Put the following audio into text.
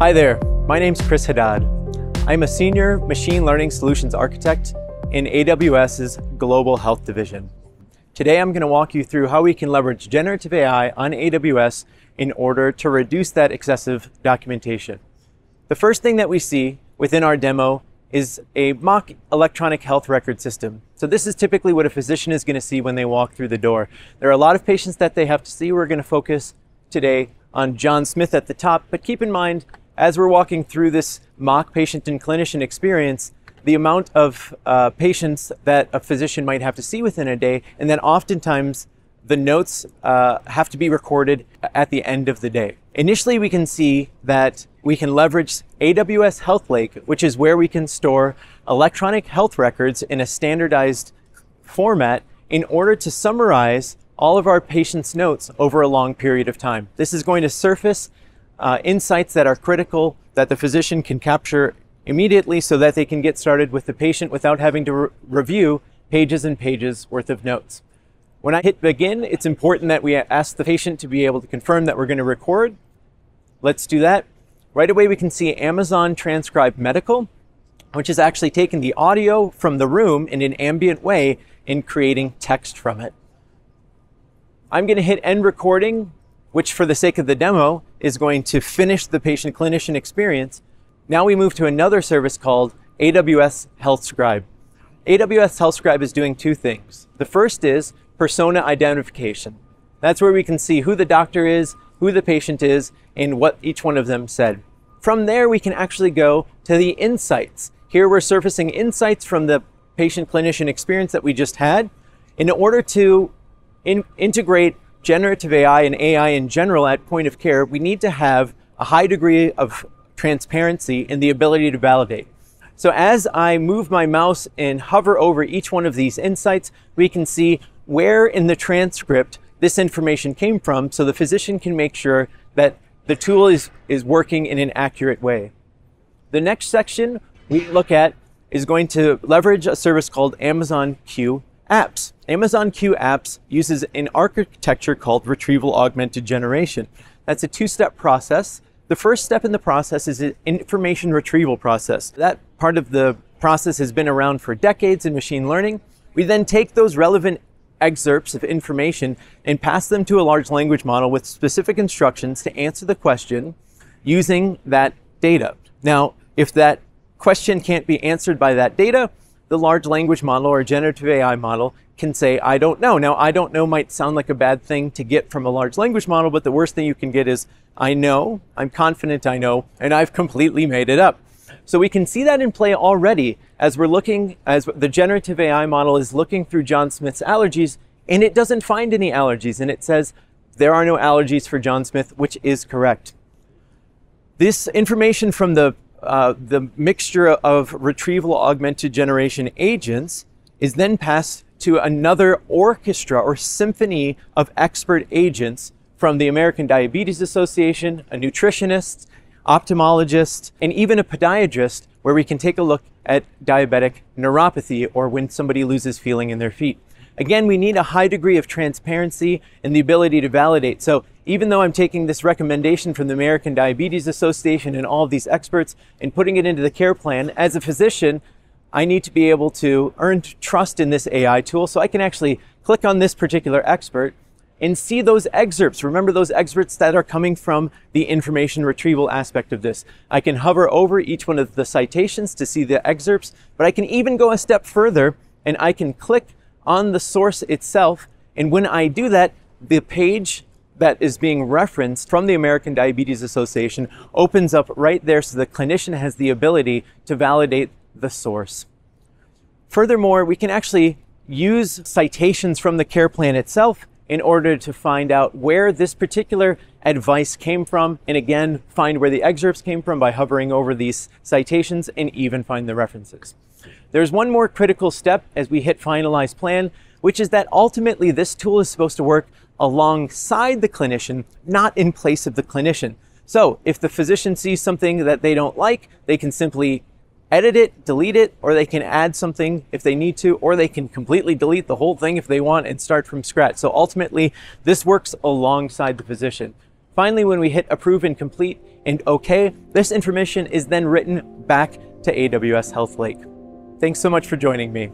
Hi there, my name's Chris Haddad. I'm a senior machine learning solutions architect in AWS's Global Health Division. Today I'm going to walk you through how we can leverage generative AI on AWS in order to reduce that excessive documentation. The first thing that we see within our demo is a mock electronic health record system. So this is typically what a physician is going to see when they walk through the door. There are a lot of patients that they have to see. We're going to focus today on John Smith at the top, but keep in mind, as we're walking through this mock patient and clinician experience, the amount of uh, patients that a physician might have to see within a day, and then oftentimes the notes uh, have to be recorded at the end of the day. Initially, we can see that we can leverage AWS HealthLake, which is where we can store electronic health records in a standardized format in order to summarize all of our patients' notes over a long period of time. This is going to surface uh, insights that are critical that the physician can capture immediately so that they can get started with the patient without having to re- review pages and pages worth of notes. When I hit begin, it's important that we ask the patient to be able to confirm that we're going to record. Let's do that. Right away, we can see Amazon Transcribe Medical, which is actually taking the audio from the room in an ambient way and creating text from it. I'm going to hit end recording, which for the sake of the demo is going to finish the patient clinician experience. Now we move to another service called AWS HealthScribe. AWS HealthScribe is doing two things. The first is persona identification. That's where we can see who the doctor is, who the patient is, and what each one of them said. From there, we can actually go to the insights. Here we're surfacing insights from the patient clinician experience that we just had in order to in, integrate generative AI and AI in general at point of care, we need to have a high degree of transparency and the ability to validate. So as I move my mouse and hover over each one of these insights, we can see where in the transcript this information came from so the physician can make sure that the tool is, is working in an accurate way. The next section we look at is going to leverage a service called Amazon Q Apps. Amazon Q Apps uses an architecture called retrieval augmented generation. That's a two-step process. The first step in the process is an information retrieval process. That part of the process has been around for decades in machine learning. We then take those relevant excerpts of information and pass them to a large language model with specific instructions to answer the question using that data. Now, if that question can't be answered by that data, the large language model or generative AI model can say, I don't know. Now, I don't know might sound like a bad thing to get from a large language model, but the worst thing you can get is, I know, I'm confident I know, and I've completely made it up. So we can see that in play already as we're looking, as the generative AI model is looking through John Smith's allergies, and it doesn't find any allergies, and it says, there are no allergies for John Smith, which is correct. This information from the uh, the mixture of retrieval augmented generation agents is then passed to another orchestra or symphony of expert agents from the American Diabetes Association, a nutritionist, ophthalmologist, and even a podiatrist, where we can take a look at diabetic neuropathy or when somebody loses feeling in their feet. Again, we need a high degree of transparency and the ability to validate. So even though I'm taking this recommendation from the American Diabetes Association and all of these experts and putting it into the care plan, as a physician, I need to be able to earn trust in this AI tool so I can actually click on this particular expert and see those excerpts. Remember those excerpts that are coming from the information retrieval aspect of this. I can hover over each one of the citations to see the excerpts, but I can even go a step further and I can click on the source itself. And when I do that, the page that is being referenced from the American Diabetes Association opens up right there so the clinician has the ability to validate the source. Furthermore, we can actually use citations from the care plan itself in order to find out where this particular advice came from, and again, find where the excerpts came from by hovering over these citations and even find the references. There's one more critical step as we hit finalize plan, which is that ultimately this tool is supposed to work alongside the clinician, not in place of the clinician. So if the physician sees something that they don't like, they can simply edit it, delete it, or they can add something if they need to, or they can completely delete the whole thing if they want and start from scratch. So ultimately, this works alongside the physician. Finally, when we hit approve and complete and OK, this information is then written back to AWS HealthLake. Thanks so much for joining me.